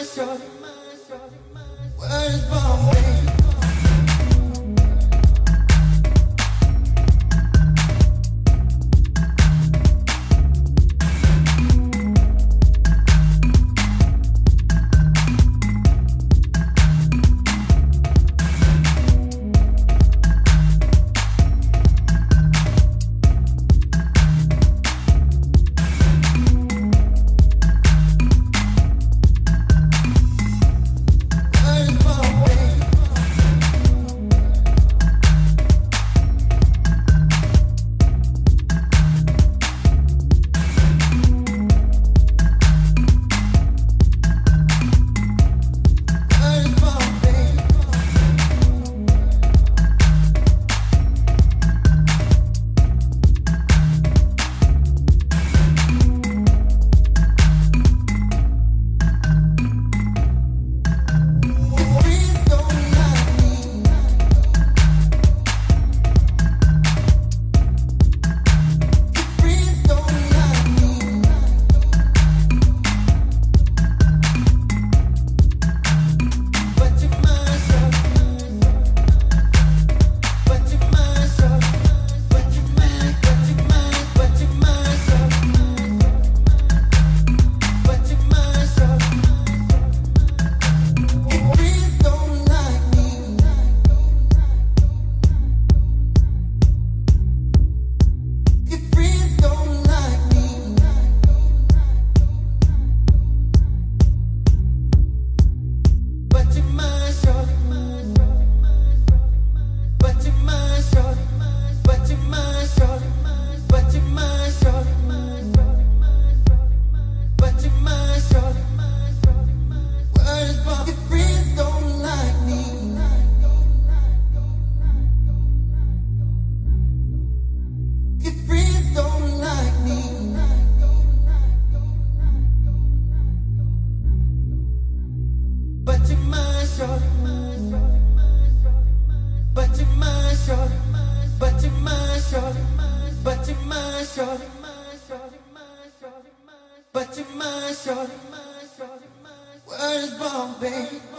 Words bomb. Shorty, but you're mine, shorty. But you're mine, shorty. Word is born, babe.